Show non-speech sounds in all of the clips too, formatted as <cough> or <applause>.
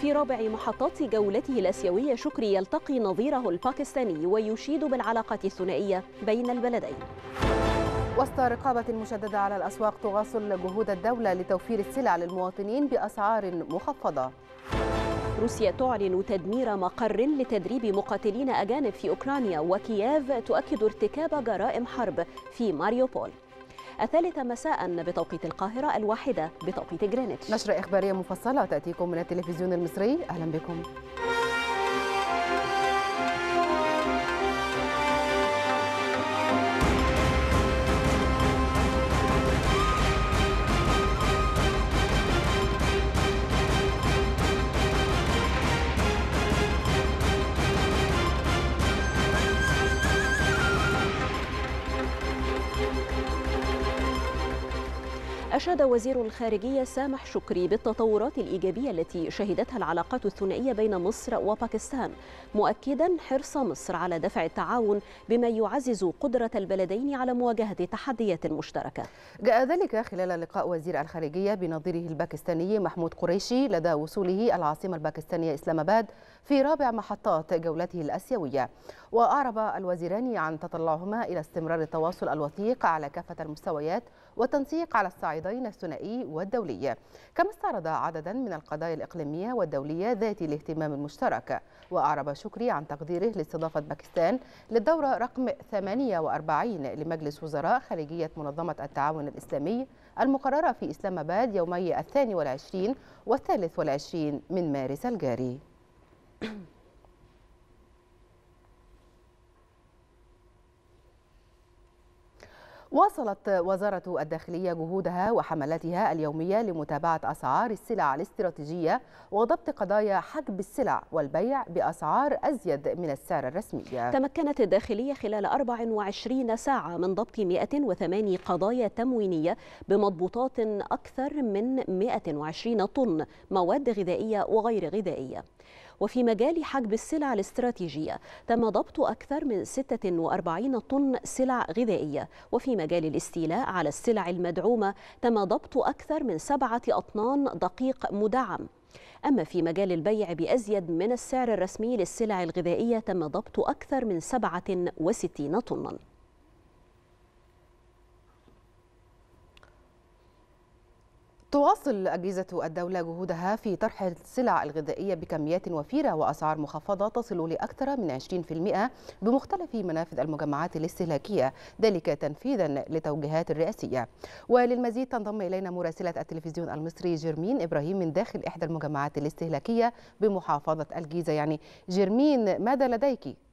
في رابع محطات جولته الآسيوية شكري يلتقي نظيره الباكستاني ويشيد بالعلاقة الثنائية بين البلدين. وسط رقابة مشددة على الأسواق تواصل جهود الدولة لتوفير السلع للمواطنين بأسعار مخفضة. روسيا تعلن تدمير مقر لتدريب مقاتلين أجانب في أوكرانيا وكييف تؤكد ارتكاب جرائم حرب في ماريوبول. الثالثة مساء بتوقيت القاهرة الواحدة بتوقيت جرينتش نشرة إخبارية مفصلة تأتيكم من التلفزيون المصري. أهلا بكم. أشاد وزير الخارجية سامح شكري بالتطورات الإيجابية التي شهدتها العلاقات الثنائية بين مصر وباكستان مؤكدا حرص مصر على دفع التعاون بما يعزز قدرة البلدين على مواجهة تحديات مشتركة. جاء ذلك خلال لقاء وزير الخارجية بنظيره الباكستاني محمود قريشي لدى وصوله العاصمة الباكستانية إسلام آباد في رابع محطات جولته الأسيوية. وأعرب الوزيران عن تطلعهما إلى استمرار التواصل الوثيق على كافة المستويات والتنسيق على الصعيدين الثنائي والدولي. كما استعرض عددا من القضايا الإقليمية والدولية ذات الاهتمام المشترك. وأعرب شكري عن تقديره لاستضافة باكستان للدورة رقم 48 لمجلس وزراء خارجية منظمة التعاون الإسلامي المقررة في إسلام آباد يومي الثاني والعشرين والثالث والعشرين من مارس الجاري. واصلت وزارة الداخلية جهودها وحملاتها اليومية لمتابعة أسعار السلع الاستراتيجية وضبط قضايا حجب السلع والبيع بأسعار أزيد من السعر الرسمي. تمكنت الداخلية خلال 24 ساعة من ضبط 108 قضايا تموينية بمضبوطات أكثر من 120 طن مواد غذائية وغير غذائية. وفي مجال حجب السلع الاستراتيجية تم ضبط أكثر من 46 طن سلع غذائية. وفي مجال الاستيلاء على السلع المدعومة تم ضبط أكثر من سبعة أطنان دقيق مدعم. أما في مجال البيع بأزيد من السعر الرسمي للسلع الغذائية تم ضبط أكثر من 67 طناً. تواصل أجهزة الدولة جهودها في طرح السلع الغذائية بكميات وفيرة وأسعار مخفضة تصل لأكثر من 20% بمختلف منافذ المجمعات الاستهلاكية ذلك تنفيذا لتوجيهات الرئاسية وللمزيد تنضم إلينا مراسلة التلفزيون المصري جيرمين إبراهيم من داخل إحدى المجمعات الاستهلاكية بمحافظة الجيزة يعني جيرمين ماذا لديك؟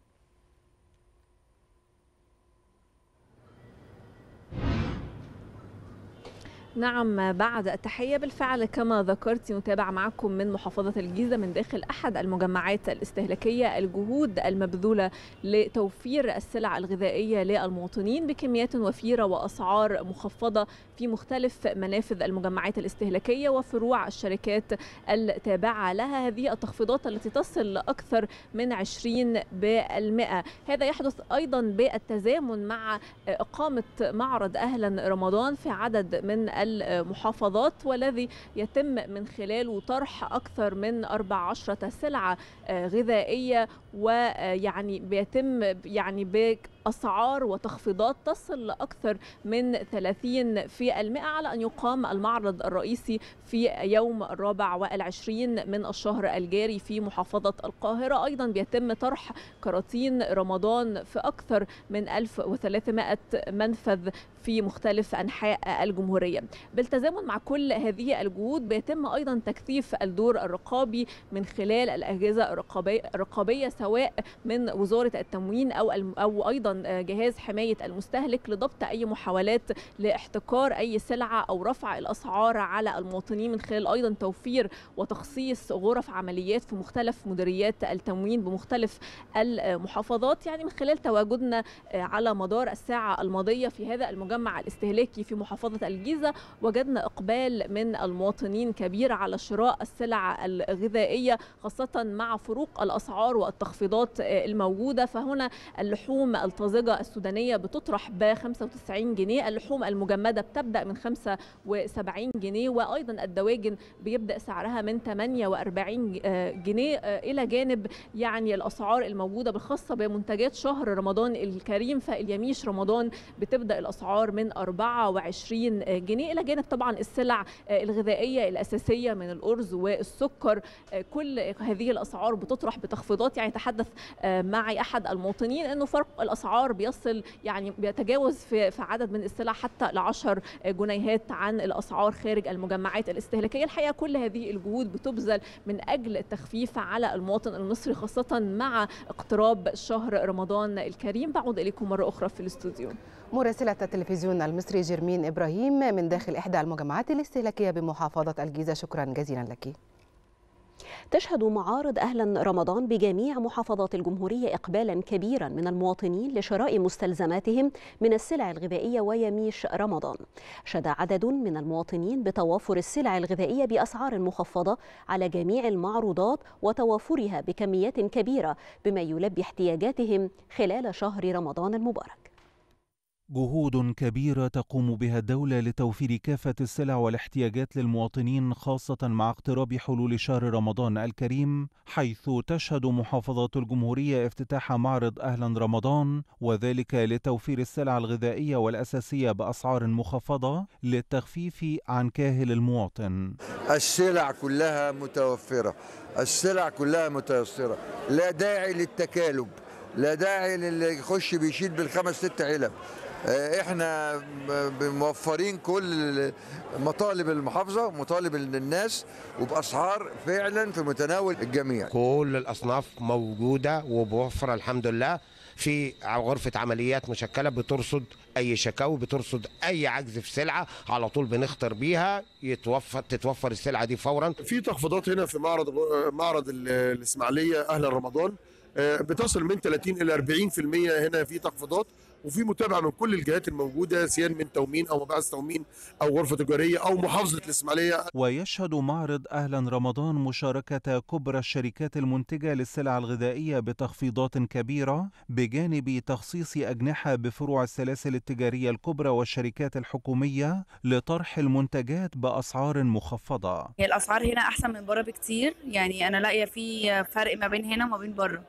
نعم بعد التحية بالفعل كما ذكرت نتابع معكم من محافظة الجيزة من داخل أحد المجمعات الاستهلاكية الجهود المبذولة لتوفير السلع الغذائية للمواطنين بكميات وفيرة وأسعار مخفضة في مختلف منافذ المجمعات الاستهلاكية وفروع الشركات التابعة لها. هذه التخفيضات التي تصل أكثر من 20 بالمئة. هذا يحدث أيضا بالتزامن مع إقامة معرض أهلا رمضان في عدد من المحافظات والذي يتم من خلاله طرح أكثر من 14 سلعة غذائية ويعني بيتم يعني بأسعار وتخفيضات تصل لأكثر من 30 في على أن يقام المعرض الرئيسي في يوم الرابع والعشرين من الشهر الجاري في محافظة القاهرة. أيضا بيتم طرح كراتين رمضان في أكثر من 1300 منفذ في مختلف أنحاء الجمهورية. بالتزامن مع كل هذه الجهود بيتم أيضا تكثيف الدور الرقابي من خلال الأجهزة الرقابية سواء من وزارة التموين أو أو أيضا جهاز حماية المستهلك لضبط أي محاولات لاحتكار أي سلعة أو رفع الأسعار على المواطنين من خلال أيضا توفير وتخصيص غرف عمليات في مختلف مديريات التموين بمختلف المحافظات يعني من خلال تواجدنا على مدار الساعة الماضية في هذا المجمع الاستهلاكي في محافظة الجيزة وجدنا إقبال من المواطنين كبير على شراء السلع الغذائية خاصة مع فروق الأسعار والتخفيضات الموجودة. فهنا اللحوم الطبيعية الطازجة السودانية بتطرح ب 95 جنيه اللحوم المجمدة بتبدأ من 75 جنيه وأيضا الدواجن بيبدأ سعرها من 48 جنيه إلى جانب يعني الأسعار الموجودة بالخاصة بمنتجات شهر رمضان الكريم. فاليميش رمضان بتبدأ الأسعار من 24 جنيه إلى جانب طبعا السلع الغذائية الأساسية من الأرز والسكر كل هذه الأسعار بتطرح بتخفيضات. يعني تحدث معي أحد المواطنين أنه فرق الأسعار بيصل يعني بيتجاوز في, عدد من السلع حتى ل 10 جنيهات عن الأسعار خارج المجمعات الاستهلاكية. الحقيقة كل هذه الجهود بتبذل من أجل التخفيف على المواطن المصري خاصة مع اقتراب شهر رمضان الكريم. بعود إليكم مرة أخرى في الاستوديو. مراسلة التلفزيون المصري جرمين إبراهيم من داخل إحدى المجمعات الاستهلاكية بمحافظة الجيزة. شكرا جزيلا لك. تشهد معارض أهلا رمضان بجميع محافظات الجمهورية إقبالا كبيرا من المواطنين لشراء مستلزماتهم من السلع الغذائية ويميش رمضان. شد عدد من المواطنين بتوافر السلع الغذائية بأسعار مخفضة على جميع المعروضات وتوافرها بكميات كبيرة بما يلبي احتياجاتهم خلال شهر رمضان المبارك. جهود كبيرة تقوم بها الدولة لتوفير كافة السلع والاحتياجات للمواطنين خاصة مع اقتراب حلول شهر رمضان الكريم حيث تشهد محافظة الجمهورية افتتاح معرض أهلا رمضان وذلك لتوفير السلع الغذائية والأساسية بأسعار مخفضة للتخفيف عن كاهل المواطن. السلع كلها متوفرة السلع كلها متيسرة لا داعي للتكالب لا داعي للي يخش بيشيل بالخمس ست علب. إحنا موفرين كل مطالب المحافظة ومطالب الناس وبأسعار فعلا في متناول الجميع. كل الأصناف موجودة وبوفر الحمد لله. في غرفة عمليات مشكلة بترصد أي شكاوي بترصد أي عجز في سلعة على طول بنختار بيها يتوفر تتوفر السلعة دي فورا. في تخفيضات هنا في معرض معرض الإسماعيلية أهلا رمضان بتصل من 30 إلى 40% هنا في تخفيضات. وفي متابعة من كل الجهات الموجودة سواء من تومين أو مباحث تومين أو غرفة تجارية أو محافظة الإسماعيلية ويشهد معرض أهلا رمضان مشاركة كبرى الشركات المنتجة للسلع الغذائية بتخفيضات كبيرة بجانب تخصيص أجنحة بفروع السلاسل التجارية الكبرى والشركات الحكومية لطرح المنتجات بأسعار مخفضة. الأسعار هنا أحسن من بره بكتير يعني أنا لاقية في فرق ما بين هنا وما بين بره.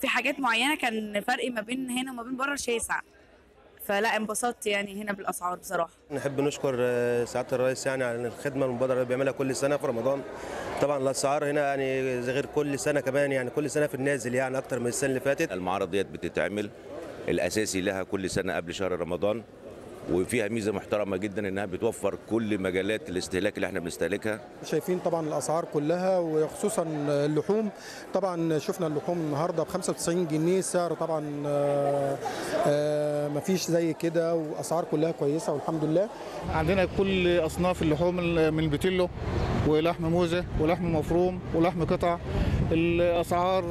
في حاجات معينة كان فرق ما بين هنا وما بين بره شاسع. فلا انبسطت يعني هنا بالأسعار بصراحة. نحب نشكر سعادة الرئيس يعني على الخدمة المبادرة اللي بيعملها كل سنة في رمضان. طبعا الأسعار هنا يعني غير كل سنة كمان يعني كل سنة في النازل يعني أكتر من السنة اللي فاتت. المعارض ديت بتتعمل. الأساسي لها كل سنة قبل شهر رمضان. وفيها ميزة محترمة جدا إنها بتوفر كل مجالات الاستهلاك اللي إحنا بنستهلكها. شايفين طبعا الأسعار كلها وخصوصا اللحوم. طبعا شفنا اللحوم النهارده ب 95 جنيه سعر طبعا ما فيش زي كده وأسعار كلها كويسة والحمد لله. عندنا كل أصناف اللحوم من البتيلو ولحم موزة ولحم مفروم ولحم قطع. الأسعار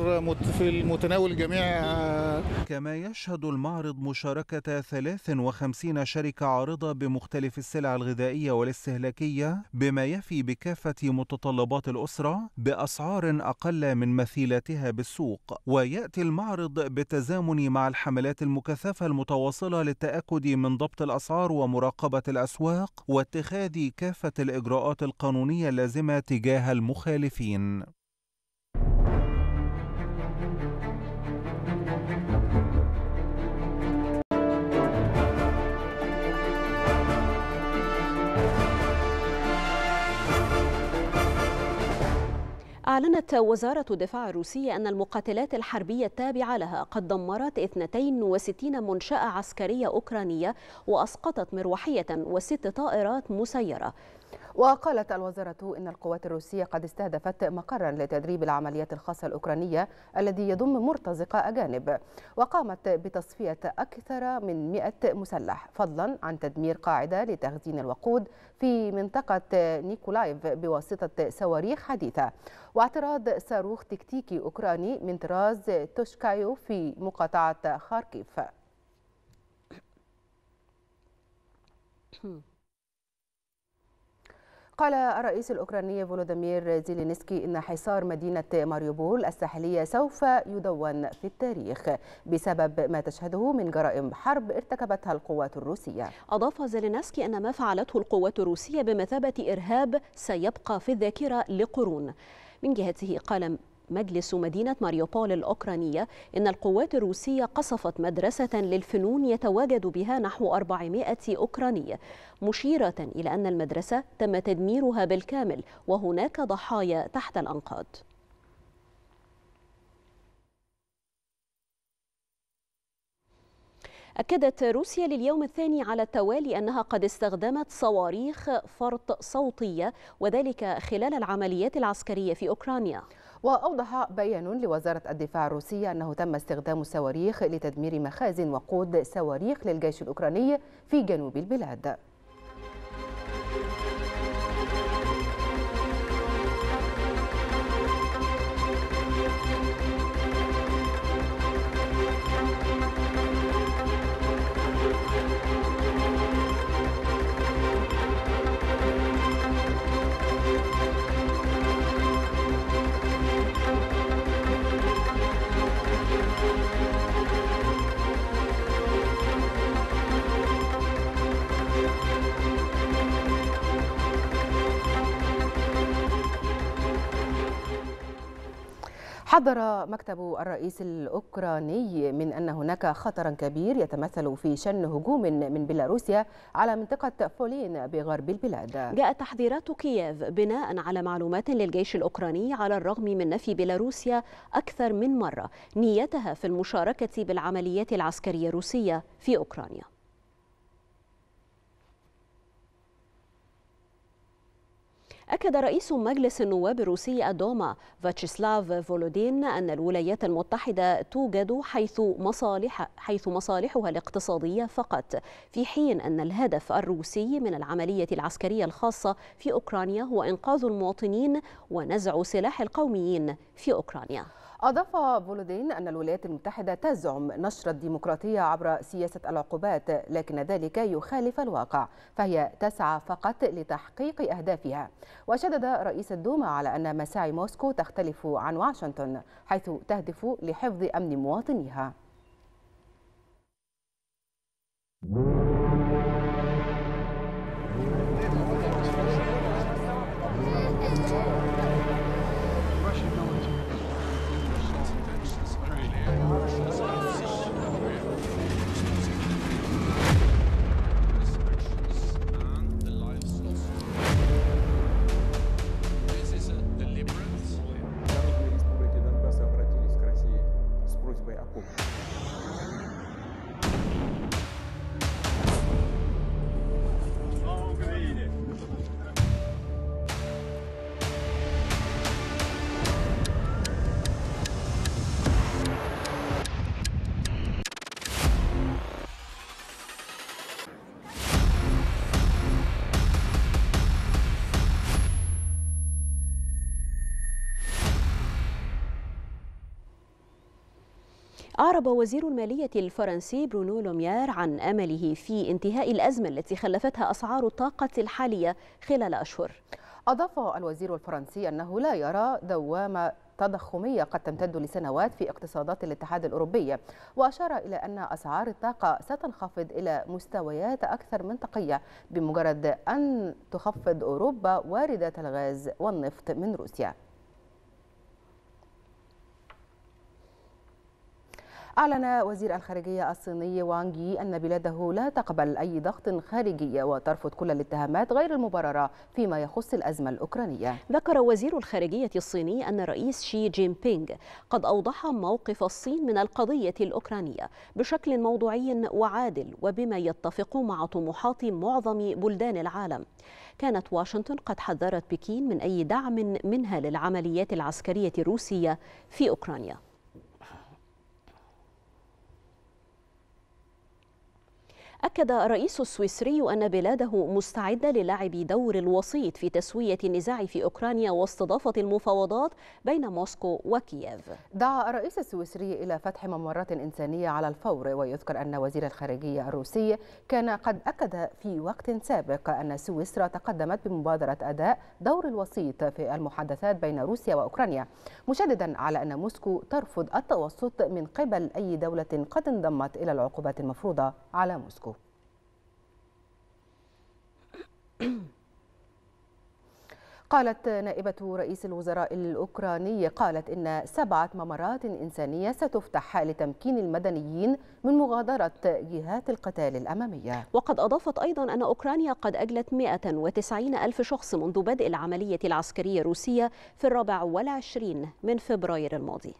في متناول الجميع كما يشهد المعرض مشاركة 53 شركة عارضة بمختلف السلع الغذائية والاستهلاكية بما يفي بكافة متطلبات الأسرة بأسعار أقل من مثيلاتها بالسوق. ويأتي المعرض بالتزامن مع الحملات المكثفة المتواصلة للتأكد من ضبط الأسعار ومراقبة الأسواق واتخاذ كافة الإجراءات القانونية اللازمة تجاه المخالفين. أعلنت وزارة الدفاع الروسية أن المقاتلات الحربية التابعة لها قد دمرت 62 منشأة عسكرية أوكرانية وأسقطت مروحية وست طائرات مسيرة. وقالت الوزارة إن القوات الروسية قد استهدفت مقرا لتدريب العمليات الخاصة الأوكرانية الذي يضم مرتزقة أجانب وقامت بتصفية أكثر من 100 مسلح فضلا عن تدمير قاعدة لتخزين الوقود في منطقة نيكولايف بواسطة صواريخ حديثة. واعتراض صاروخ تكتيكي أوكراني من طراز توشكا يو في مقاطعة خاركيف. <coughs> قال الرئيس الأوكراني فولوديمير زيلينسكي إن حصار مدينة ماريوبول الساحلية سوف يدون في التاريخ بسبب ما تشهده من جرائم حرب ارتكبتها القوات الروسية. أضاف زيلينسكي أن ما فعلته القوات الروسية بمثابة إرهاب سيبقى في الذاكرة لقرون. من جهته قال مجلس مدينة ماريوبول الأوكرانية إن القوات الروسية قصفت مدرسة للفنون يتواجد بها نحو 400 أوكراني مشيرة إلى أن المدرسة تم تدميرها بالكامل وهناك ضحايا تحت الأنقاض. أكدت روسيا لليوم الثاني على التوالي أنها قد استخدمت صواريخ فرط صوتية وذلك خلال العمليات العسكرية في أوكرانيا. وأوضح بيان لوزارة الدفاع الروسية أنه تم استخدام الصواريخ لتدمير مخازن وقود صواريخ للجيش الأوكراني في جنوب البلاد. حذر مكتب الرئيس الأوكراني من أن هناك خطرا كبير يتمثل في شن هجوم من بيلاروسيا على منطقة فولين بغرب البلاد. جاءت تحذيرات كييف بناء على معلومات للجيش الأوكراني على الرغم من نفي بيلاروسيا أكثر من مرة نيتها في المشاركة بالعمليات العسكرية الروسية في أوكرانيا. أكد رئيس مجلس النواب الروسي الدوما فاتشيسلاف فولودين أن الولايات المتحدة توجد حيث مصالح حيث مصالحها الاقتصادية فقط في حين أن الهدف الروسي من العملية العسكرية الخاصة في أوكرانيا هو إنقاذ المواطنين ونزع سلاح القوميين في أوكرانيا. أضاف فولودين أن الولايات المتحدة تزعم نشر الديمقراطية عبر سياسة العقوبات لكن ذلك يخالف الواقع فهي تسعى فقط لتحقيق أهدافها. وشدد رئيس الدوما على أن مساعي موسكو تختلف عن واشنطن حيث تهدف لحفظ أمن مواطنيها. أعرب وزير المالية الفرنسي برونو لوميار عن أمله في انتهاء الأزمة التي خلفتها أسعار الطاقة الحالية خلال أشهر. أضاف الوزير الفرنسي أنه لا يرى دوامة تضخمية قد تمتد لسنوات في اقتصادات الاتحاد الأوروبي وأشار إلى أن أسعار الطاقة ستنخفض إلى مستويات أكثر منطقية بمجرد أن تخفض أوروبا واردات الغاز والنفط من روسيا. أعلن وزير الخارجية الصيني وانغ يي أن بلاده لا تقبل أي ضغط خارجي وترفض كل الاتهامات غير المبررة فيما يخص الأزمة الأوكرانية. ذكر وزير الخارجية الصيني أن الرئيس شي جين بينغ قد أوضح موقف الصين من القضية الأوكرانية بشكل موضوعي وعادل وبما يتفق مع طموحات معظم بلدان العالم. كانت واشنطن قد حذرت بكين من أي دعم منها للعمليات العسكرية الروسية في أوكرانيا. أكد الرئيس السويسري أن بلاده مستعدة للعب دور الوسيط في تسوية النزاع في أوكرانيا واستضافة المفاوضات بين موسكو وكييف. دعا الرئيس السويسري إلى فتح ممرات إنسانية على الفور ويذكر أن وزير الخارجية الروسي كان قد أكد في وقت سابق أن سويسرا تقدمت بمبادرة أداء دور الوسيط في المحادثات بين روسيا وأوكرانيا مشددا على أن موسكو ترفض التوسط من قبل أي دولة قد انضمت إلى العقوبات المفروضة على موسكو. <coughs> قالت نائبة رئيس الوزراء الأوكراني قالت إن سبعة ممرات إنسانية ستفتح لتمكين المدنيين من مغادرة جهات القتال الأمامية وقد أضافت أيضا أن أوكرانيا قد أجلت 190 ألف شخص منذ بدء العملية العسكرية الروسية في الرابع والعشرين من فبراير الماضي.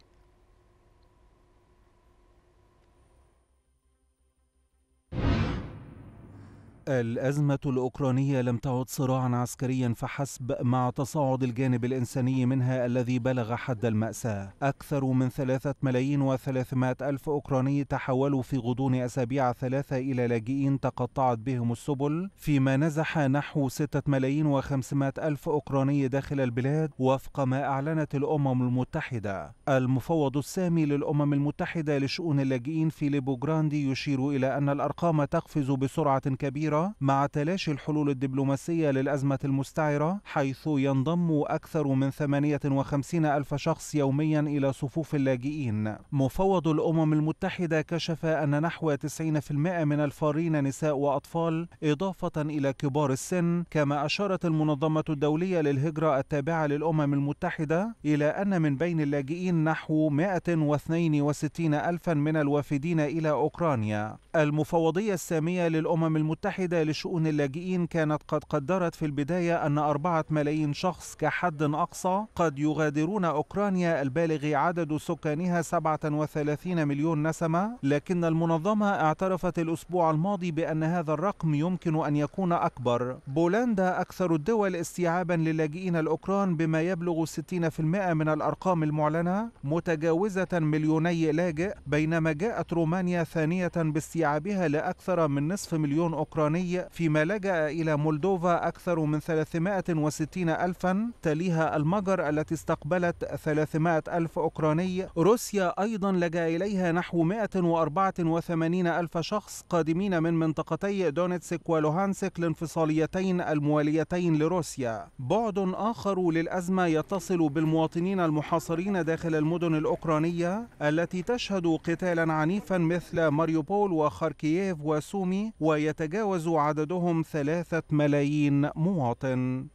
الأزمة الأوكرانية لم تعد صراعا عسكريا فحسب مع تصاعد الجانب الإنساني منها الذي بلغ حد المأساة. أكثر من ثلاثة ملايين وثلاثمائة ألف أوكراني تحولوا في غضون أسابيع ثلاثة إلى لاجئين تقطعت بهم السبل فيما نزح نحو ستة ملايين وخمسمائة ألف أوكراني داخل البلاد وفق ما أعلنت الأمم المتحدة. المفوض السامي للأمم المتحدة لشؤون اللاجئين فيليبو جراندي يشير إلى أن الأرقام تقفز بسرعة كبيرة مع تلاشي الحلول الدبلوماسية للأزمة المستعرة حيث ينضم أكثر من 58 ألف شخص يوميا إلى صفوف اللاجئين. مفوض الأمم المتحدة كشف أن نحو 90% من الفارين نساء وأطفال إضافة إلى كبار السن كما أشارت المنظمة الدولية للهجرة التابعة للأمم المتحدة إلى أن من بين اللاجئين نحو 162 ألفا من الوافدين إلى أوكرانيا. المفوضية السامية للأمم المتحدة المتحدة لشؤون اللاجئين كانت قد قدرت في البداية أن أربعة ملايين شخص كحد أقصى قد يغادرون أوكرانيا البالغ عدد سكانها 37 مليون نسمة لكن المنظمة اعترفت الأسبوع الماضي بأن هذا الرقم يمكن أن يكون أكبر. بولندا أكثر الدول استيعابا للاجئين الأوكران بما يبلغ 60% من الأرقام المعلنة متجاوزة مليوني لاجئ بينما جاءت رومانيا ثانية باستيعابها لأكثر من نصف مليون أوكراني. فيما لجأ إلى مولدوفا أكثر من 360 ألفا تليها المجر التي استقبلت 300 ألف أوكراني. روسيا أيضا لجأ إليها نحو 184 ألف شخص قادمين من منطقتي دونيتسك ولوهانسك الانفصاليتين المواليتين لروسيا. بعد آخر للأزمة يتصل بالمواطنين المحاصرين داخل المدن الأوكرانية التي تشهد قتالا عنيفا مثل ماريوبول وخاركييف وسومي ويتجاوز عددهم ثلاثة ملايين مواطن.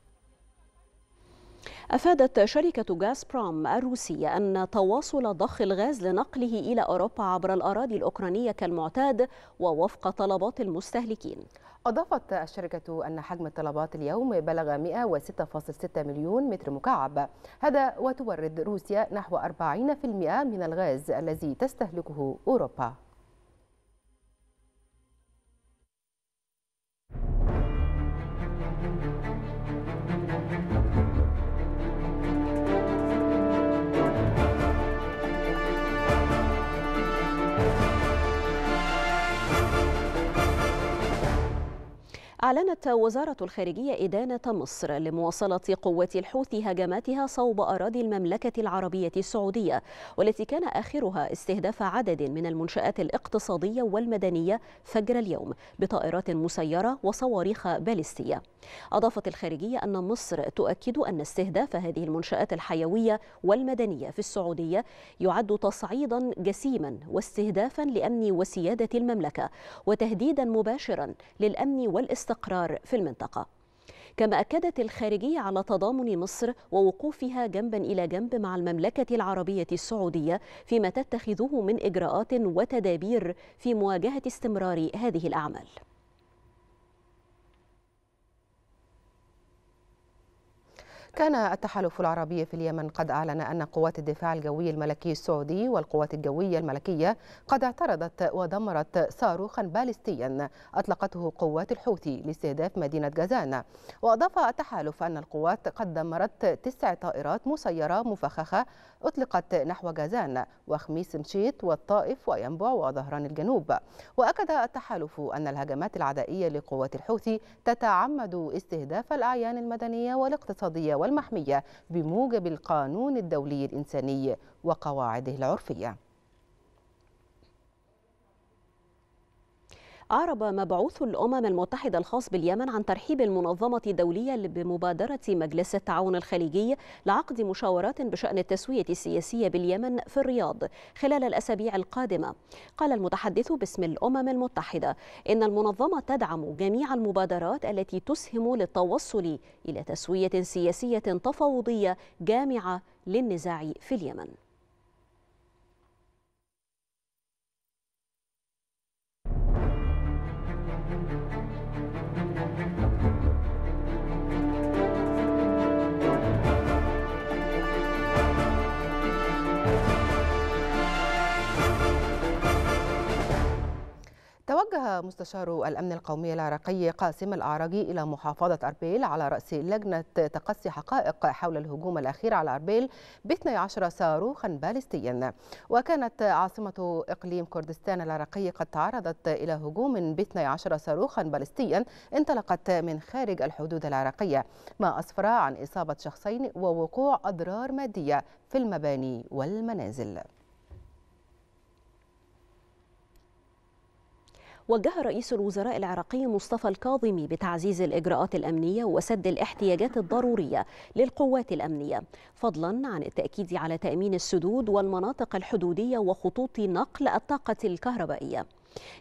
أفادت شركة غازبروم الروسية أن تواصل ضخ الغاز لنقله إلى أوروبا عبر الأراضي الأوكرانية كالمعتاد ووفق طلبات المستهلكين. أضافت الشركة أن حجم الطلبات اليوم بلغ 106.6 مليون متر مكعب. هذا وتورد روسيا نحو 40% من الغاز الذي تستهلكه أوروبا. أعلنت وزارة الخارجية إدانة مصر لمواصلة قوات الحوثي هجماتها صوب أراضي المملكة العربية السعودية والتي كان آخرها استهداف عدد من المنشآت الاقتصادية والمدنية فجر اليوم بطائرات مسيرة وصواريخ باليستية. أضافت الخارجية أن مصر تؤكد أن استهداف هذه المنشآت الحيوية والمدنية في السعودية يعد تصعيدا جسيما واستهدافا لأمن وسيادة المملكة وتهديدا مباشرا للأمن والإستقرار. الاستقرار في المنطقة. كما أكدت الخارجية على تضامن مصر ووقوفها جنبا إلى جنب مع المملكة العربية السعودية فيما تتخذه من إجراءات وتدابير في مواجهة استمرار هذه الأعمال. كان التحالف العربي في اليمن قد أعلن أن قوات الدفاع الجوي الملكي السعودي والقوات الجوية الملكية قد اعترضت ودمرت صاروخا باليستيا أطلقته قوات الحوثي لاستهداف مدينة جازان وأضاف التحالف أن القوات قد دمرت تسع طائرات مسيرة مفخخة أطلقت نحو جازان وخميس مشيط والطائف وينبع وظهران الجنوب. وأكد التحالف أن الهجمات العدائية لقوات الحوثي تتعمد استهداف الأعيان المدنية والاقتصادية والمحمية بموجب القانون الدولي الإنساني وقواعده العرفية. أعرب مبعوث الأمم المتحدة الخاص باليمن عن ترحيب المنظمة الدولية بمبادرة مجلس التعاون الخليجي لعقد مشاورات بشأن التسوية السياسية باليمن في الرياض خلال الأسابيع القادمة. قال المتحدث باسم الأمم المتحدة إن المنظمة تدعم جميع المبادرات التي تسهم للتوصل إلى تسوية سياسية تفاوضية جامعة للنزاع في اليمن. توجه مستشار الأمن القومي العراقي قاسم الأعرجي إلى محافظة أربيل على رأس لجنة تقصي حقائق حول الهجوم الأخير على أربيل ب 12 صاروخا باليستيا. وكانت عاصمة إقليم كردستان العراقي قد تعرضت إلى هجوم ب 12 صاروخا باليستيا انطلقت من خارج الحدود العراقية ما أسفر عن إصابة شخصين ووقوع أضرار مادية في المباني والمنازل. وجه رئيس الوزراء العراقي مصطفى الكاظمي بتعزيز الإجراءات الأمنية وسد الاحتياجات الضرورية للقوات الأمنية فضلا عن التأكيد على تأمين السدود والمناطق الحدودية وخطوط نقل الطاقة الكهربائية.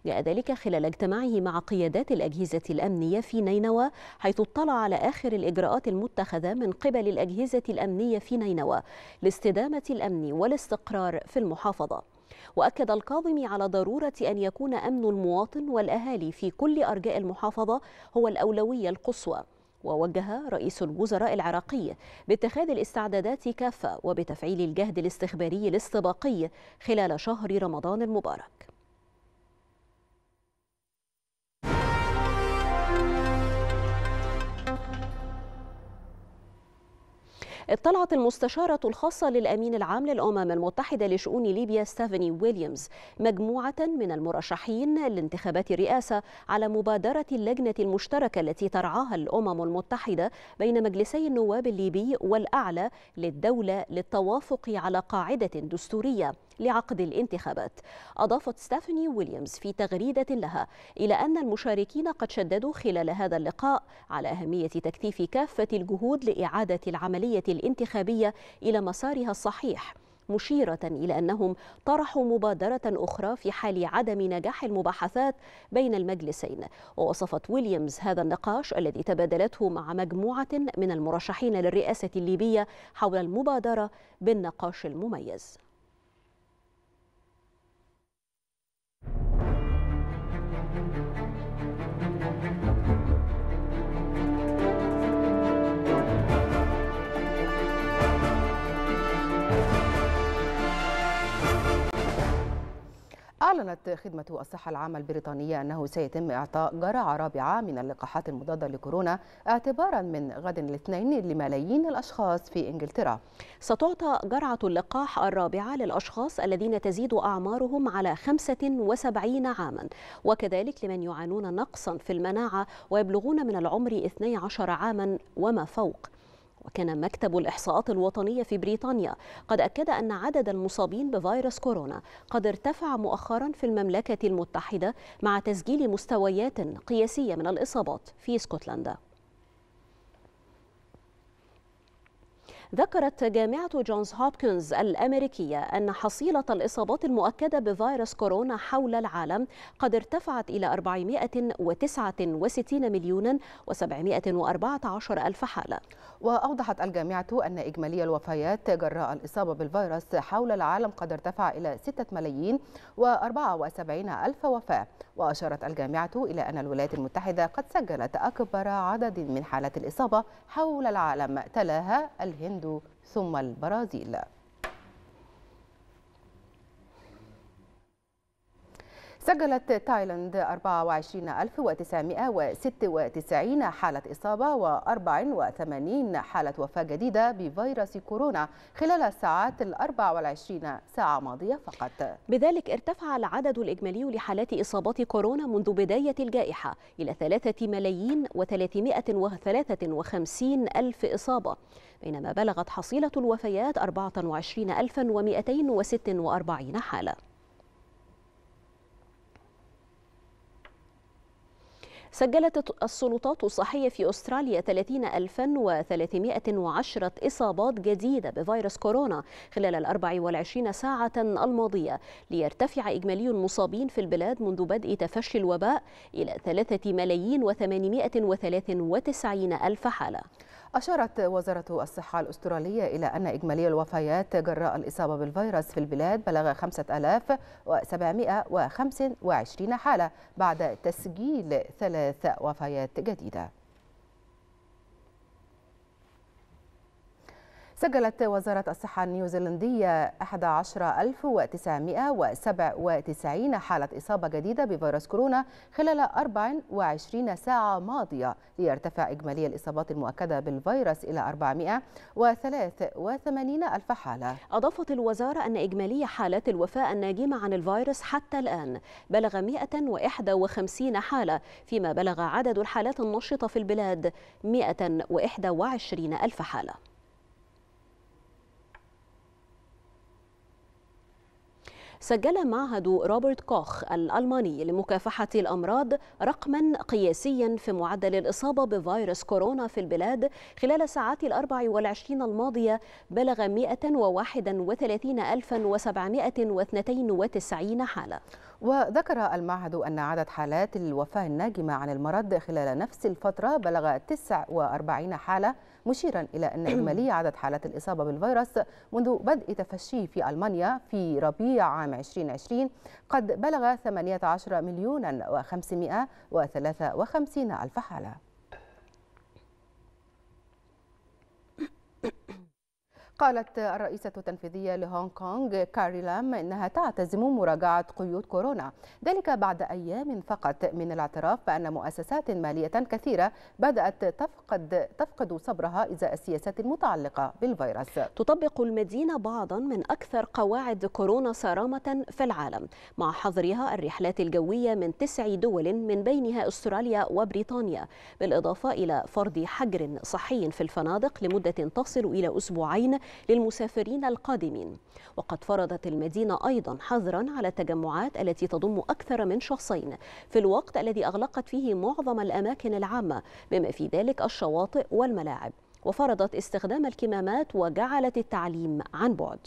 جاء ذلك خلال اجتماعه مع قيادات الأجهزة الأمنية في نينوى حيث اطلع على آخر الإجراءات المتخذة من قبل الأجهزة الأمنية في نينوى لاستدامة الأمن والاستقرار في المحافظة. وأكد الكاظمي على ضرورة أن يكون أمن المواطن والأهالي في كل أرجاء المحافظة هو الأولوية القصوى. ووجه رئيس الوزراء العراقي باتخاذ الاستعدادات كافة وبتفعيل الجهد الاستخباري الاستباقي خلال شهر رمضان المبارك. اطلعت المستشارة الخاصة للأمين العام للأمم المتحدة لشؤون ليبيا ستيفاني ويليامز مجموعة من المرشحين لانتخابات الرئاسة على مبادرة اللجنة المشتركة التي ترعاها الأمم المتحدة بين مجلسي النواب الليبي والأعلى للدولة للتوافق على قاعدة دستورية. لعقد الانتخابات. أضافت ستيفاني ويليامز في تغريدة لها إلى أن المشاركين قد شددوا خلال هذا اللقاء على أهمية تكثيف كافة الجهود لإعادة العملية الانتخابية إلى مسارها الصحيح مشيرة إلى أنهم طرحوا مبادرة أخرى في حال عدم نجاح المباحثات بين المجلسين. ووصفت ويليامز هذا النقاش الذي تبادلته مع مجموعة من المرشحين للرئاسة الليبية حول المبادرة بالنقاش المميز. أعلنت خدمة الصحة العامة البريطانية أنه سيتم إعطاء جرعة رابعة من اللقاحات المضادة لكورونا اعتبارا من غد الاثنين لملايين الأشخاص في إنجلترا. ستعطى جرعة اللقاح الرابعة للأشخاص الذين تزيد أعمارهم على 75 عاما. وكذلك لمن يعانون نقصا في المناعة ويبلغون من العمر 12 عاما وما فوق. وكان مكتب الإحصاءات الوطنية في بريطانيا. قد أكد أن عدد المصابين بفيروس كورونا قد ارتفع مؤخرا في المملكة المتحدة مع تسجيل مستويات قياسية من الإصابات في اسكتلندا. ذكرت جامعة جونز هوبكنز الأمريكية أن حصيلة الإصابات المؤكدة بفيروس كورونا حول العالم قد ارتفعت إلى 469 مليون و714 ألف حالة. وأوضحت الجامعة أن إجمالي الوفيات جراء الإصابة بالفيروس حول العالم قد ارتفع إلى 6 ملايين و74 ألف وفاة. وأشارت الجامعة إلى أن الولايات المتحدة قد سجلت أكبر عدد من حالات الإصابة حول العالم تلاها الهند. ثم البرازيل. سجلت تايلاند 24996 حالة إصابة و84 حالة وفاة جديدة بفيروس كورونا خلال الساعات ال 24 ساعة ماضية فقط. بذلك ارتفع العدد الإجمالي لحالات إصابات كورونا منذ بداية الجائحة إلى 3 ملايين و353 ألف إصابة. بينما بلغت حصيلة الوفيات 24246 حالة. سجلت السلطات الصحية في أستراليا 30310 إصابات جديدة بفيروس كورونا خلال ال 24 ساعة الماضية ليرتفع إجمالي المصابين في البلاد منذ بدء تفشي الوباء إلى 3 ملايين و893 ألف حالة. أشارت وزارة الصحة الأسترالية إلى أن إجمالي الوفيات جراء الإصابة بالفيروس في البلاد بلغ 5725 حالة بعد تسجيل ثلاث وفيات جديدة. سجلت وزارة الصحة النيوزيلندية 11997 حالة إصابة جديدة بفيروس كورونا خلال 24 ساعة ماضية ليرتفع إجمالي الإصابات المؤكدة بالفيروس إلى 483 ألف حالة. أضافت الوزارة أن إجمالي حالات الوفاة الناجمة عن الفيروس حتى الآن بلغ 151 حالة فيما بلغ عدد الحالات النشطة في البلاد 121 ألف حالة. سجل معهد روبرت كوخ الألماني لمكافحة الأمراض رقما قياسيا في معدل الإصابة بفيروس كورونا في البلاد خلال ساعات الأربع والعشرين الماضية بلغ 131792 حالة. وذكر المعهد أن عدد حالات الوفاة الناجمة عن المرض خلال نفس الفترة بلغ 49 حالة مشيرا إلى أن <clears throat> إجمالي عدد حالات الإصابة بالفيروس منذ بدء تفشيه في ألمانيا في ربيع عام 2020 قد بلغ 18 مليون و553 ألف حالة. قالت الرئيسة التنفيذية لهونغ كونغ كاري لام إنها تعتزم مراجعة قيود كورونا. ذلك بعد أيام فقط من الاعتراف بأن مؤسسات مالية كثيرة بدأت تفقد تفقد صبرها إزاء السياسات المتعلقة بالفيروس. تطبق المدينة بعضا من أكثر قواعد كورونا صرامة في العالم مع حظرها الرحلات الجوية من تسع دول من بينها أستراليا وبريطانيا بالإضافة إلى فرض حجر صحي في الفنادق لمدة تصل إلى أسبوعين للمسافرين القادمين. وقد فرضت المدينة أيضا حظرا على التجمعات التي تضم أكثر من شخصين في الوقت الذي أغلقت فيه معظم الأماكن العامة بما في ذلك الشواطئ والملاعب. وفرضت استخدام الكمامات وجعلت التعليم عن بعد.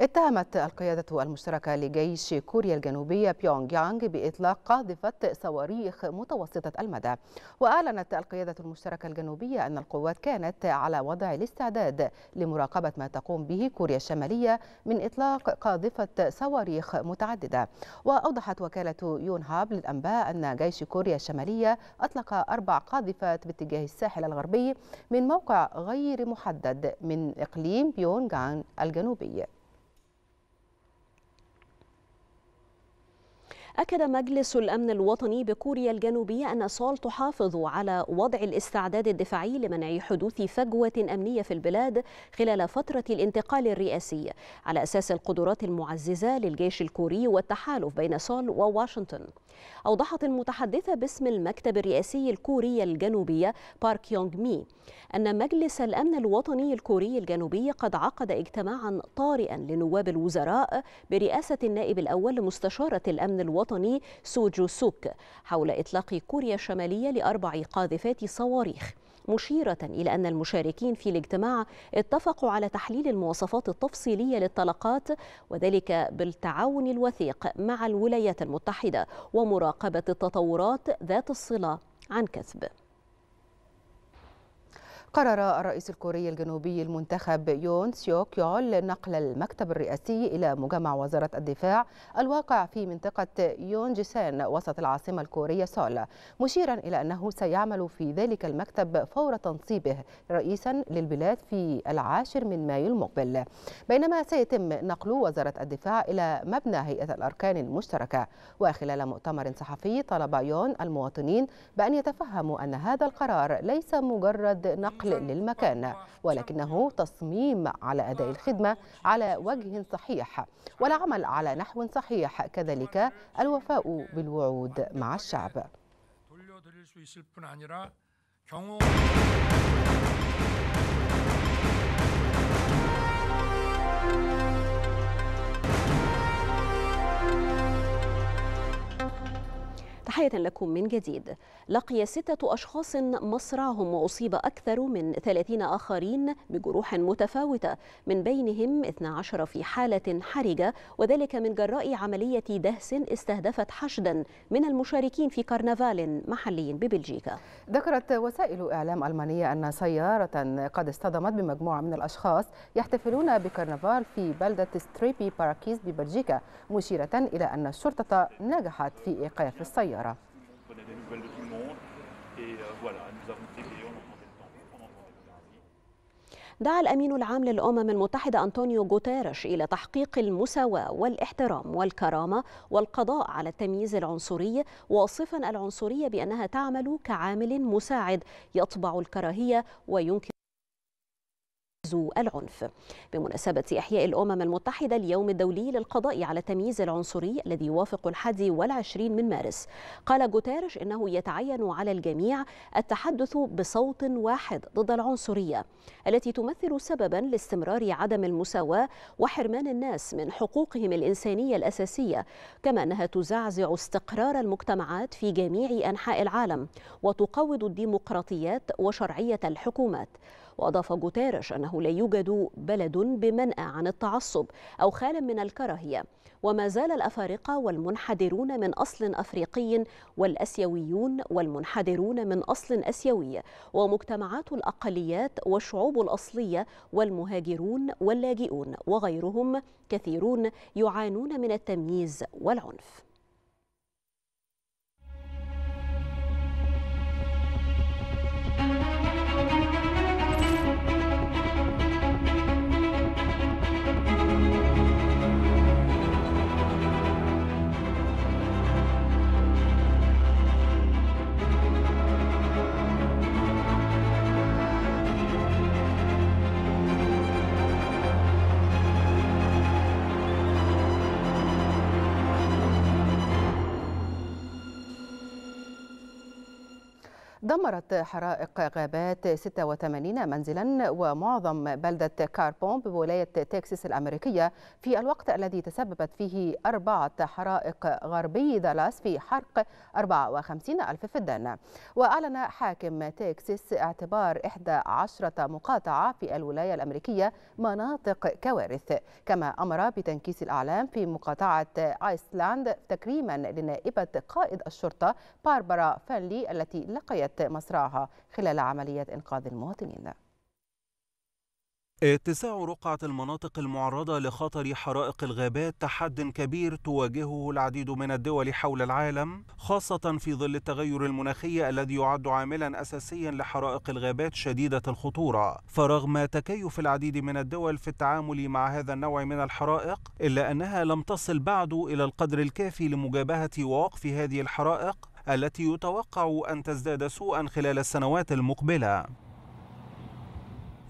اتهمت القيادة المشتركة لجيش كوريا الجنوبية بيونغ يانغ بإطلاق قاذفة صواريخ متوسطة المدى. وأعلنت القيادة المشتركة الجنوبية أن القوات كانت على وضع الاستعداد لمراقبة ما تقوم به كوريا الشمالية من إطلاق قاذفة صواريخ متعددة. وأوضحت وكالة يونهاب للأنباء أن جيش كوريا الشمالية أطلق أربع قاذفات باتجاه الساحل الغربي من موقع غير محدد من إقليم بيونغان الجنوبي. أكد مجلس الأمن الوطني بكوريا الجنوبية أن سول تحافظ على وضع الاستعداد الدفاعي لمنع حدوث فجوة أمنية في البلاد خلال فترة الانتقال الرئاسي على أساس القدرات المعززة للجيش الكوري والتحالف بين سول وواشنطن. أوضحت المتحدثة باسم المكتب الرئاسي الكوري الجنوبية بارك يونغ مي أن مجلس الأمن الوطني الكوري الجنوبي قد عقد اجتماعا طارئا لنواب الوزراء برئاسة النائب الأول لمستشارة الأمن الوطني الوطني سوه جو سوك حول إطلاق كوريا الشمالية لأربع قاذفات صواريخ مشيرة إلى أن المشاركين في الاجتماع اتفقوا على تحليل المواصفات التفصيلية للطلقات وذلك بالتعاون الوثيق مع الولايات المتحدة ومراقبة التطورات ذات الصلة عن كثب قرر الرئيس الكوري الجنوبي المنتخب يون سيوك يول نقل المكتب الرئاسي إلى مجمع وزارة الدفاع الواقع في منطقة يون جيسان وسط العاصمة الكورية سول. مشيرا إلى أنه سيعمل في ذلك المكتب فور تنصيبه رئيسا للبلاد في العاشر من مايو المقبل. بينما سيتم نقل وزارة الدفاع إلى مبنى هيئة الأركان المشتركة. وخلال مؤتمر صحفي طلب يون المواطنين بأن يتفهموا أن هذا القرار ليس مجرد نقل نقل للمكان ولكنه تصميم على أداء الخدمة على وجه صحيح والعمل على نحو صحيح كذلك الوفاء بالوعود مع الشعب. تحية لكم من جديد. لقي ستة أشخاص مصرعهم وأصيب أكثر من 30 آخرين بجروح متفاوتة من بينهم 12 في حالة حرجة وذلك من جراء عملية دهس استهدفت حشدا من المشاركين في كرنفال محلي ببلجيكا. ذكرت وسائل إعلام ألمانية أن سيارة قد اصطدمت بمجموعة من الأشخاص يحتفلون بكرنفال في بلدة ستريبي باراكيز ببلجيكا مشيرة إلى أن الشرطة نجحت في إيقاف السيارة. دعا الأمين العام للأمم المتحدة أنطونيو غوتيريش إلى تحقيق المساواة والاحترام والكرامة والقضاء على التمييز العنصري واصفا العنصرية بأنها تعمل كعامل مساعد يطبع الكراهية وينكر العنف. بمناسبة إحياء الأمم المتحدة اليوم الدولي للقضاء على التمييز العنصري الذي يوافق الحادي والعشرين من مارس قال غوتيريش إنه يتعين على الجميع التحدث بصوت واحد ضد العنصرية التي تمثل سببا لاستمرار عدم المساواة وحرمان الناس من حقوقهم الإنسانية الأساسية كما أنها تزعزع استقرار المجتمعات في جميع أنحاء العالم وتقوض الديمقراطيات وشرعية الحكومات. وأضاف غوتيريش أنه لا يوجد بلد بمنأى عن التعصب أو خال من الكراهية وما زال الأفارقة والمنحدرون من أصل أفريقي والأسيويون والمنحدرون من أصل أسيوي ومجتمعات الأقليات والشعوب الأصلية والمهاجرون واللاجئون وغيرهم كثيرون يعانون من التمييز والعنف. دمرت حرائق غابات 86 منزلا ومعظم بلدة كاربون بولاية تكساس الأمريكية في الوقت الذي تسببت فيه أربعة حرائق غربي دالاس في حرق 54 ألف فدان. وأعلن حاكم تكساس اعتبار 11 مقاطعة في الولاية الأمريكية مناطق كوارث كما أمر بتنكيس الأعلام في مقاطعة إستلاند تكريما لنائبة قائد الشرطة باربرا فانلي التي لقيت مصرعها خلال عملية إنقاذ المواطنين. اتساع رقعة المناطق المعرضة لخطر حرائق الغابات تحد كبير تواجهه العديد من الدول حول العالم خاصة في ظل التغير المناخي الذي يعد عاملا أساسيا لحرائق الغابات شديدة الخطورة. فرغم تكيف العديد من الدول في التعامل مع هذا النوع من الحرائق إلا أنها لم تصل بعد إلى القدر الكافي لمجابهة ووقف هذه الحرائق التي يتوقع أن تزداد سوءا خلال السنوات المقبلة.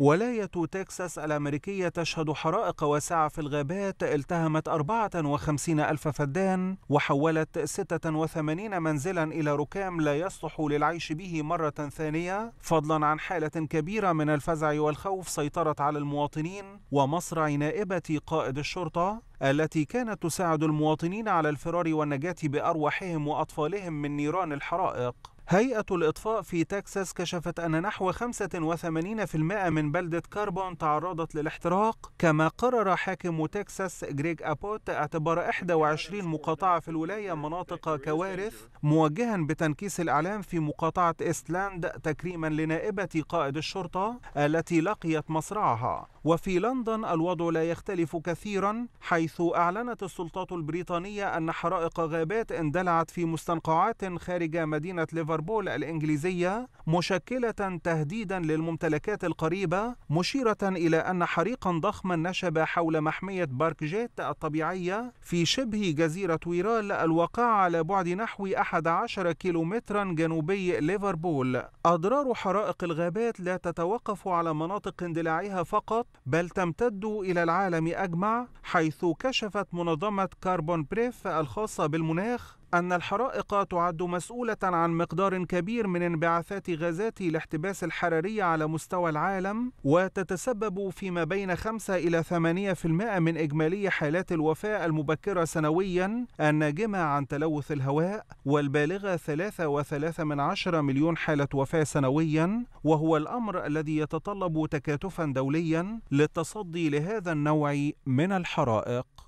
ولاية تكساس الأمريكية تشهد حرائق واسعة في الغابات التهمت 54 ألف فدان وحولت 86 منزلا إلى ركام لا يصلح للعيش به مرة ثانية فضلا عن حالة كبيرة من الفزع والخوف سيطرت على المواطنين ومصرع نائبة قائد الشرطة التي كانت تساعد المواطنين على الفرار والنجاة بأرواحهم وأطفالهم من نيران الحرائق. هيئة الإطفاء في تكساس كشفت أن نحو 85% من بلدة كاربون تعرضت للاحتراق كما قرر حاكم تكساس جريج أبوت اعتبار 21 مقاطعة في الولاية مناطق كوارث موجها بتنكيس الأعلام في مقاطعة إستلاند تكريما لنائبة قائد الشرطة التي لقيت مصرعها. وفي لندن الوضع لا يختلف كثيرا حيث أعلنت السلطات البريطانية أن حرائق غابات اندلعت في مستنقعات خارج مدينة ليفربول الإنجليزية مشكلة تهديدا للممتلكات القريبة مشيرة إلى أن حريقا ضخما نشب حول محمية بارك جيت الطبيعية في شبه جزيرة ويرال الواقعة على بعد نحو 11 كيلومترا جنوبي ليفربول. أضرار حرائق الغابات لا تتوقف على مناطق اندلاعها فقط بل تمتد إلى العالم أجمع حيث كشفت منظمة كاربون بريف الخاصة بالمناخ أن الحرائق تعد مسؤولة عن مقدار كبير من انبعاثات غازات الاحتباس الحراري على مستوى العالم وتتسبب فيما بين 5 إلى 8% من إجمالي حالات الوفاة المبكرة سنويا الناجمة عن تلوث الهواء والبالغة 3.3 من عشرة مليون حالة وفاة سنويا وهو الأمر الذي يتطلب تكاتفا دوليا للتصدي لهذا النوع من الحرائق.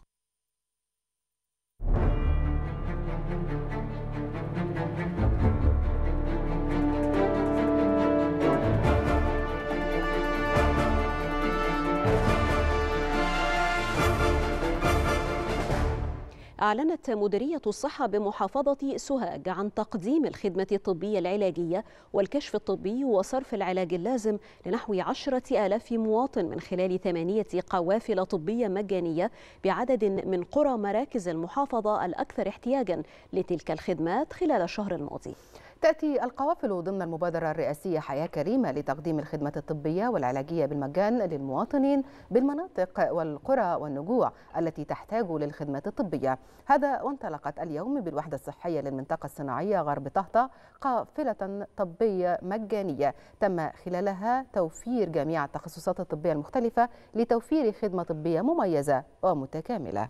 أعلنت مديرية الصحة بمحافظة سوهاج عن تقديم الخدمة الطبية العلاجية والكشف الطبي وصرف العلاج اللازم لنحو عشرة آلاف مواطن من خلال ثمانية قوافل طبية مجانية بعدد من قرى مراكز المحافظة الأكثر احتياجا لتلك الخدمات خلال الشهر الماضي. تأتي القوافل ضمن المبادرة الرئاسية حياة كريمة لتقديم الخدمات الطبية والعلاجية بالمجان للمواطنين بالمناطق والقرى والنجوع التي تحتاج للخدمات الطبية. هذا وانطلقت اليوم بالوحدة الصحية للمنطقة الصناعية غرب طهطة قافلة طبية مجانية. تم خلالها توفير جميع التخصصات الطبية المختلفة لتوفير خدمة طبية مميزة ومتكاملة.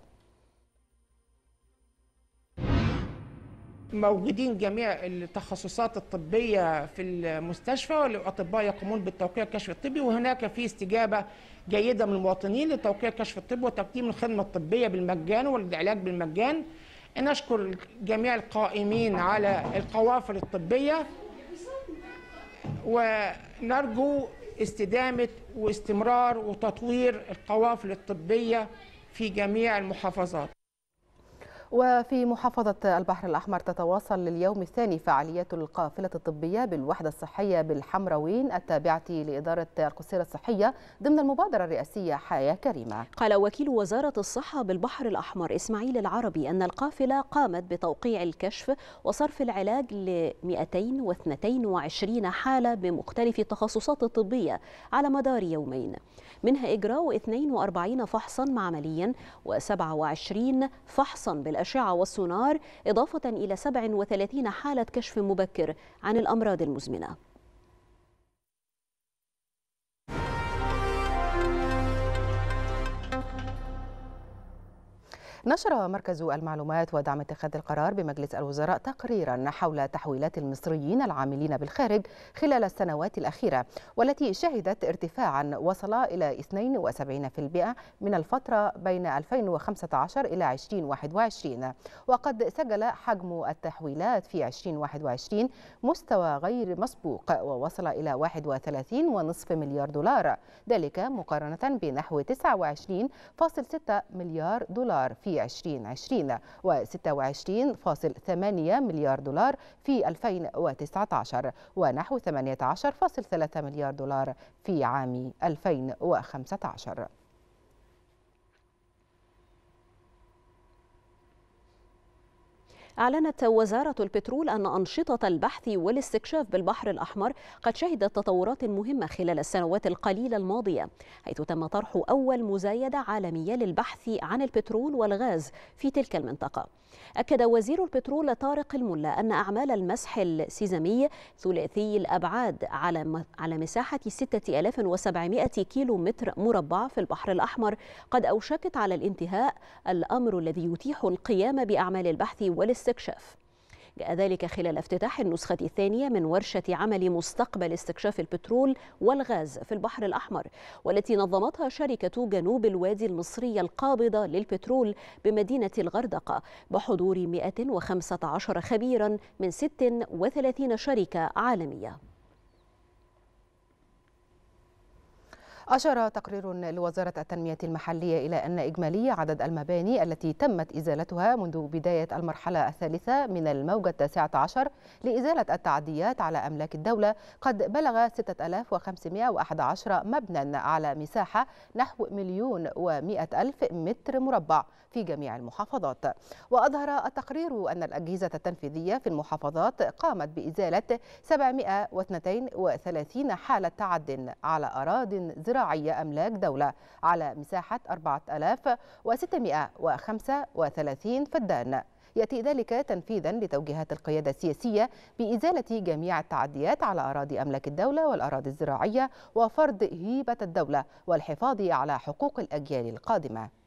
موجودين جميع التخصصات الطبية في المستشفى والأطباء يقومون بالتوقيع الكشف الطبي وهناك في استجابة جيدة من المواطنين لتوقيع الكشف الطبي وتقديم الخدمة الطبية بالمجان والعلاج بالمجان. نشكر جميع القائمين على القوافل الطبية ونرجو استدامة واستمرار وتطوير القوافل الطبية في جميع المحافظات. وفي محافظة البحر الأحمر تتواصل لليوم الثاني فعاليات القافلة الطبية بالوحدة الصحية بالحمروين التابعة لإدارة القصيرة الصحية ضمن المبادرة الرئاسية حياة كريمة. قال وكيل وزارة الصحة بالبحر الأحمر إسماعيل العربي أن القافلة قامت بتوقيع الكشف وصرف العلاج ل 222 حالة بمختلف التخصصات الطبية على مدار يومين. منها إجراء 42 فحصا معمليا و27 فحصا بالأشعة والسونار إضافة إلى 37 حالة كشف مبكر عن الأمراض المزمنة. نشر مركز المعلومات ودعم اتخاذ القرار بمجلس الوزراء تقريرا حول تحويلات المصريين العاملين بالخارج خلال السنوات الأخيرة والتي شهدت ارتفاعا وصل إلى 72% من الفترة بين 2015 إلى 2021 وقد سجل حجم التحويلات في 2021 مستوى غير مسبوق ووصل إلى 31.5 مليار دولار ذلك مقارنة بنحو 29.6 مليار دولار في 2020 و26.8 مليار دولار في 2019 ونحو 18.3 مليار دولار في عام 2015 أعلنت وزارة البترول أن أنشطة البحث والاستكشاف بالبحر الأحمر قد شهدت تطورات مهمة خلال السنوات القليلة الماضية حيث تم طرح أول مزايدة عالمية للبحث عن البترول والغاز في تلك المنطقة. أكد وزير البترول طارق الملا أن أعمال المسح السيزمي ثلاثي الأبعاد على على مساحة 6700 كيلو متر مربع في البحر الأحمر. قد أوشكت على الانتهاء الأمر الذي يتيح القيام بأعمال البحث والاستكشاف. جاء ذلك خلال افتتاح النسخة الثانية من ورشة عمل مستقبل استكشاف البترول والغاز في البحر الأحمر والتي نظمتها شركة جنوب الوادي المصرية القابضة للبترول بمدينة الغردقة بحضور 115 خبيرا من 36 شركة عالمية. أشار تقرير لوزارة التنمية المحلية إلى أن إجمالي عدد المباني التي تمت إزالتها منذ بداية المرحلة الثالثة من الموجة التاسعة عشر لإزالة التعديات على أملاك الدولة قد بلغ 6511 مبنى على مساحة نحو مليون ومئة ألف متر مربع في جميع المحافظات. وأظهر التقرير أن الأجهزة التنفيذية في المحافظات قامت بإزالة 732 حالة تعد على أراضٍ زراعية أملاك دولة على مساحة 4635 فدان. يأتي ذلك تنفيذا لتوجيهات القيادة السياسية بإزالة جميع التعديات على أراضي أملاك الدولة والأراضي الزراعية وفرض هيبة الدولة والحفاظ على حقوق الأجيال القادمة.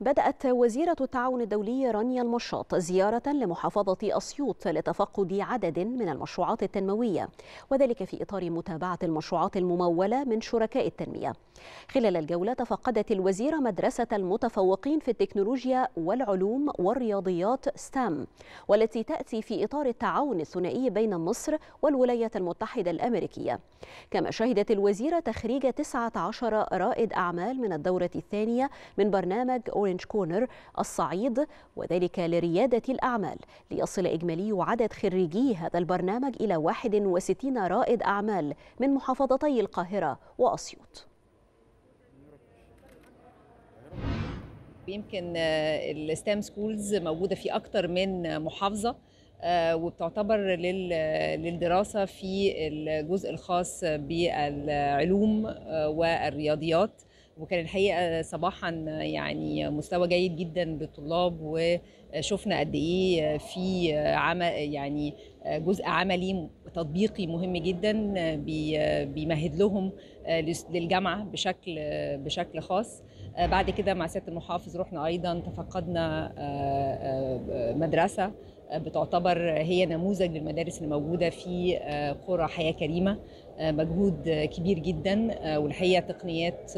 بدأت وزيرة التعاون الدولي رانيا المشاط زيارة لمحافظة أسيوط لتفقد عدد من المشروعات التنموية وذلك في إطار متابعة المشروعات الممولة من شركاء التنمية. خلال الجولة تفقدت الوزيرة مدرسة المتفوقين في التكنولوجيا والعلوم والرياضيات STEM والتي تأتي في إطار التعاون الثنائي بين مصر والولايات المتحدة الأمريكية. كما شهدت الوزيرة تخريج 19 رائد أعمال من الدورة الثانية من برنامج أورنج كورنر الصعيد وذلك لريادة الأعمال. ليصل إجمالي عدد خريجي هذا البرنامج إلى 61 رائد أعمال من محافظتي القاهرة وأسيوط. يمكن الستام سكولز موجودة في أكتر من محافظة وبتعتبر للدراسة في الجزء الخاص بالعلوم والرياضيات. وكان الحقيقة صباحا يعني مستوى جيد جدا للطلاب وشفنا قد إيه في عمل يعني جزء عملي تطبيقي مهم جدا بيمهد لهم للجامعة بشكل بشكل خاص. بعد كده مع سيادة المحافظ رحنا أيضا تفقدنا مدرسة بتعتبر هي نموذج للمدارس اللي موجوده في قرى حياة كريمة. مجهود كبير جدا والحقيقة تقنيات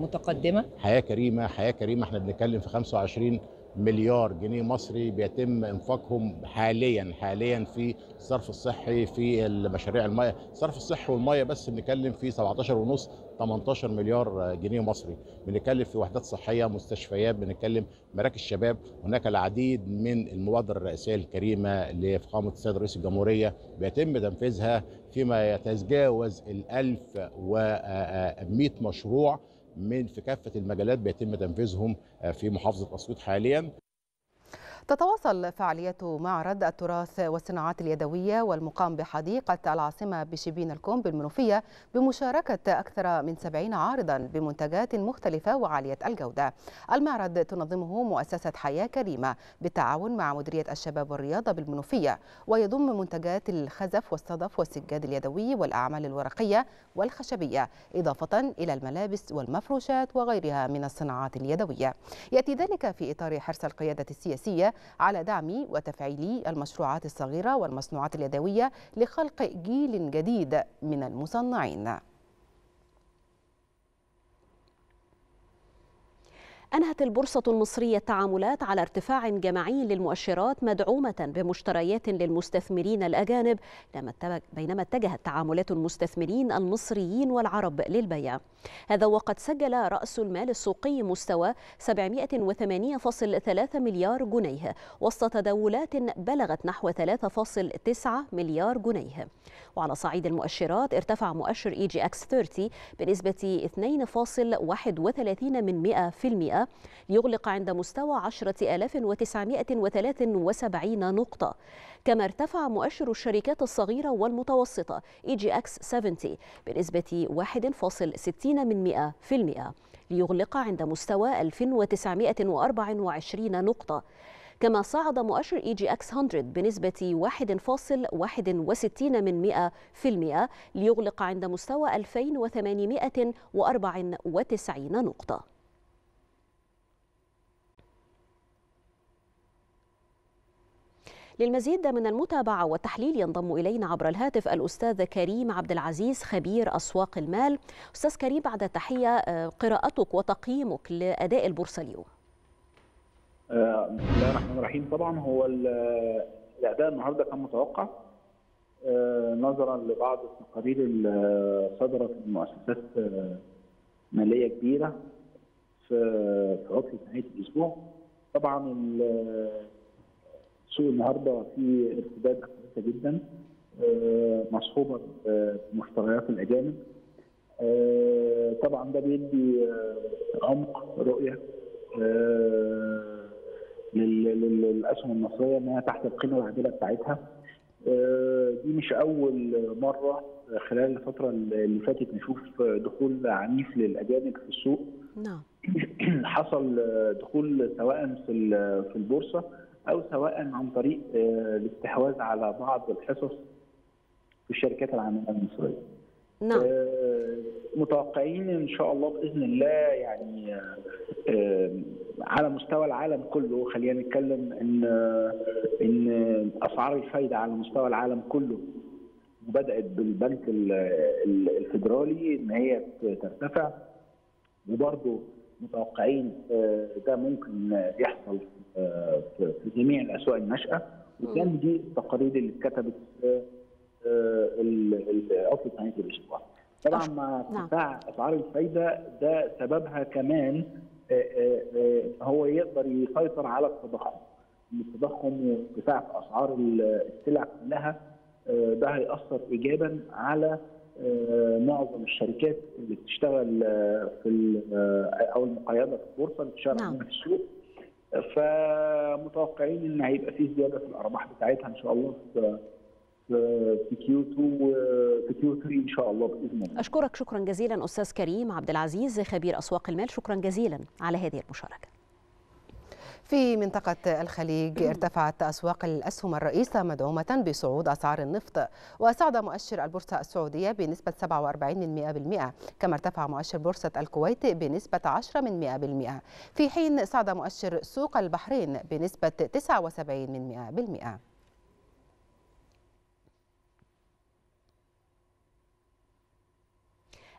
متقدمة. حياة كريمة حياة كريمة. إحنا بنتكلم في 25 مليار جنيه مصري بيتم إنفاقهم حاليا حاليا في الصرف الصحي في المشاريع المية. الصرف الصحي والمية بس بنتكلم في 17 ونص 18 مليار جنيه مصري. بنتكلم في وحدات صحية مستشفيات بنتكلم مراكز شباب. هناك العديد من المبادرة الرئاسيه الكريمة لفخامه السيد رئيس الجمهورية بيتم تنفيذها. فيما يتجاوز ال 1100 مشروع من في كافة المجالات بيتم تنفيذهم في محافظة أسيوط حاليا. تتواصل فعاليات معرض التراث والصناعات اليدوية والمقام بحديقة العاصمة بشبين الكوم بالمنوفية بمشاركة أكثر من 70 عارضا بمنتجات مختلفة وعالية الجودة. المعرض تنظمه مؤسسة حياة كريمة بالتعاون مع مديرية الشباب والرياضة بالمنوفية ويضم منتجات الخزف والصدف والسجاد اليدوي والأعمال الورقية والخشبية إضافة إلى الملابس والمفروشات وغيرها من الصناعات اليدوية. يأتي ذلك في إطار حرص القيادة السياسية على دعم وتفعيل المشروعات الصغيرة والمصنوعات اليدوية لخلق جيل جديد من المصنعين. أنهت البورصة المصرية التعاملات على ارتفاع جماعي للمؤشرات مدعومة بمشتريات للمستثمرين الأجانب بينما اتجهت تعاملات المستثمرين المصريين والعرب للبيع. هذا وقد سجل رأس المال السوقي مستوى 708.3 مليار جنيه وسط تداولات بلغت نحو 3.9 مليار جنيه. وعلى صعيد المؤشرات ارتفع مؤشر EGX 30 بنسبة 2.31 من 100% المئة ليغلق عند مستوى 10973 نقطة كما ارتفع مؤشر الشركات الصغيرة والمتوسطة EGX 70 بنسبة 1.60 من 100% ليغلق عند مستوى 1924 نقطة كما صعد مؤشر EGX 100 بنسبة 1.61 من 100% ليغلق عند مستوى 2894 نقطة. للمزيد من المتابعة والتحليل ينضم إلينا عبر الهاتف الأستاذ كريم عبد العزيز خبير أسواق المال. أستاذ كريم بعد التحية قراءتك وتقييمك لأداء البورصة اليوم. آه، بسم الله الرحمن الرحيم. طبعا هو الاداء النهارده كان متوقع. آه، نظرا لبعض التقارير اللي صدرت من مؤسسات آه، مالية كبيرة في في عطله نهاية الأسبوع. طبعا السوق النهارده فيه ارتداد كويسه جدا مصحوبة بمشتريات الأجانب. طبعا ده بيدي عمق رؤية للأسهم المصرية إنها تحت القيمة العادلة بتاعتها. دي مش أول مرة خلال الفترة اللي فاتت نشوف دخول عنيف للأجانب في السوق. نعم. <clears throat> حصل دخول سواء في في البورصة أو سواء عن طريق الاستحواذ على بعض الحصص في الشركات العاملة المصرية. نعم. متوقعين إن شاء الله بإذن الله يعني على مستوى العالم كله. خلينا نتكلم إن إن أسعار الفايدة على مستوى العالم كله بدأت بالبنك الفيدرالي إن هي ترتفع. وبرضه متوقعين ده ممكن يحصل في جميع الأسواق الناشئة وكان دي التقارير اللي اتكتبت عطله نهايه الأسبوع. طبعا مع ارتفاع أسعار الفايدة ده سببها كمان هو يقدر يسيطر على التضخم. التضخم وارتفاع أسعار السلع كلها ده هيأثر ايجابا على معظم الشركات اللي بتشتغل في أو المقيده في البورصة اللي بتشتغل نعم. في السوق فمتوقعين إن هيبقى في زيادة في الأرباح بتاعتها إن شاء الله في في Q 2 في Q 3 إن شاء الله بإذن الله. أشكرك شكرا جزيلا أستاذ كريم عبد العزيز خبير أسواق المال شكرا جزيلا على هذه المشاركة. في منطقة الخليج ارتفعت أسواق الأسهم الرئيسة مدعومة بصعود أسعار النفط وصعد مؤشر البورصة السعودية بنسبة 47 من 100% كما ارتفع مؤشر بورصة الكويت بنسبة 10 من 100% في حين صعد مؤشر سوق البحرين بنسبة 79 من 100%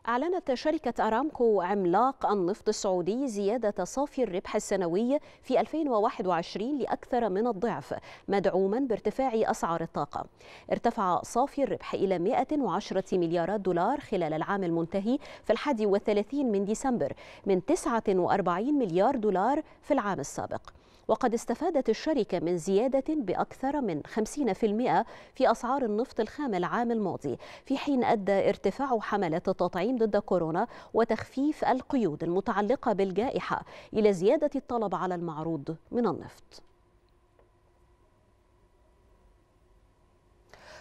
أعلنت شركة أرامكو عملاق النفط السعودي زيادة صافي الربح السنوي في 2021 لأكثر من الضعف مدعوما بارتفاع أسعار الطاقة. ارتفع صافي الربح إلى 110 مليارات دولار خلال العام المنتهي في الحادي والثلاثين من ديسمبر من 49 مليار دولار في العام السابق. وقد استفادت الشركة من زيادة بأكثر من 50% في أسعار النفط الخام العام الماضي في حين أدى ارتفاع حملات التطعيم ضد كورونا وتخفيف القيود المتعلقة بالجائحة إلى زيادة الطلب على المعروض من النفط.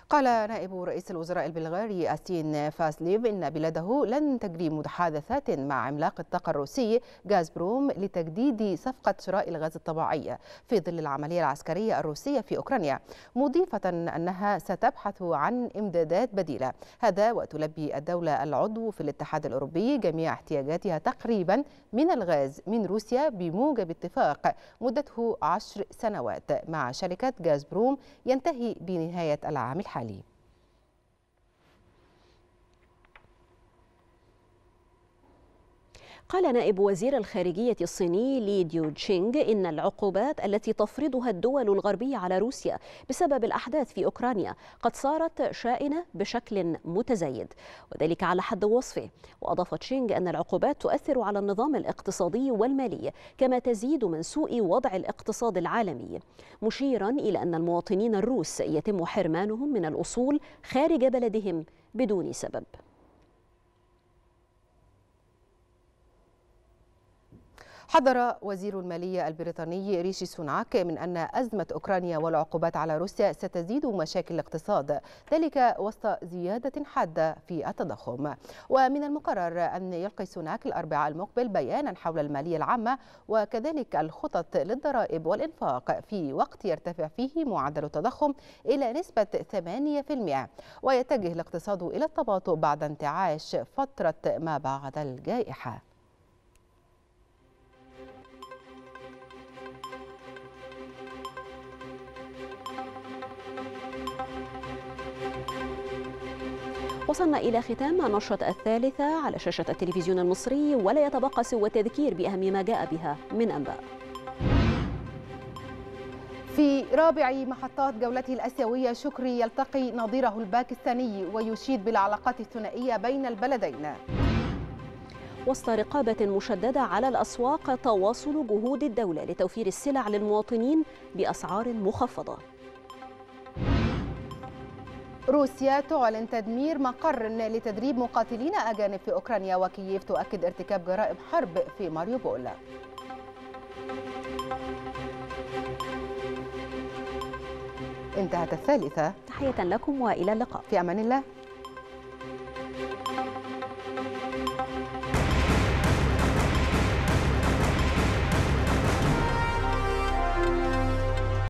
قال نائب رئيس الوزراء البلغاري أستين فاسليف إن بلاده لن تجري محادثات مع عملاق الطاقة الروسي غازبروم لتجديد صفقة شراء الغاز الطبيعي في ظل العملية العسكرية الروسية في أوكرانيا مضيفة أنها ستبحث عن إمدادات بديلة. هذا وتلبي الدولة العضو في الاتحاد الأوروبي جميع احتياجاتها تقريبا من الغاز من روسيا بموجب اتفاق مدته عشر سنوات مع شركة غازبروم ينتهي بنهاية العام الحالي. الحالي قال نائب وزير الخارجية الصيني لي ديو تشينغ إن العقوبات التي تفرضها الدول الغربية على روسيا بسبب الأحداث في أوكرانيا قد صارت شائنة بشكل متزايد. وذلك على حد وصفه. وأضاف تشينغ أن العقوبات تؤثر على النظام الاقتصادي والمالي كما تزيد من سوء وضع الاقتصاد العالمي. مشيرا إلى أن المواطنين الروس يتم حرمانهم من الأصول خارج بلدهم بدون سبب. حذر وزير المالية البريطاني ريشي سوناك من أن أزمة أوكرانيا والعقوبات على روسيا ستزيد مشاكل الاقتصاد ذلك وسط زيادة حادة في التضخم. ومن المقرر أن يلقي سوناك الأربعاء المقبل بيانا حول المالية العامة وكذلك الخطط للضرائب والإنفاق في وقت يرتفع فيه معدل التضخم إلى نسبة 8% ويتجه الاقتصاد إلى التباطؤ بعد انتعاش فترة ما بعد الجائحة. وصلنا إلى ختام نشرة الثالثة على شاشة التلفزيون المصري ولا يتبقى سوى التذكير بأهم ما جاء بها من أنباء. في رابع محطات جولته الآسيوية شكري يلتقي نظيره الباكستاني ويشيد بالعلاقات الثنائية بين البلدين. وسط رقابة مشددة على الأسواق تواصل جهود الدولة لتوفير السلع للمواطنين بأسعار مخفضة. روسيا تعلن تدمير مقر لتدريب مقاتلين أجانب في أوكرانيا وكييف تؤكد ارتكاب جرائم حرب في ماريوبول. انتهت الثالثة. تحية لكم وإلى اللقاء. في أمان الله.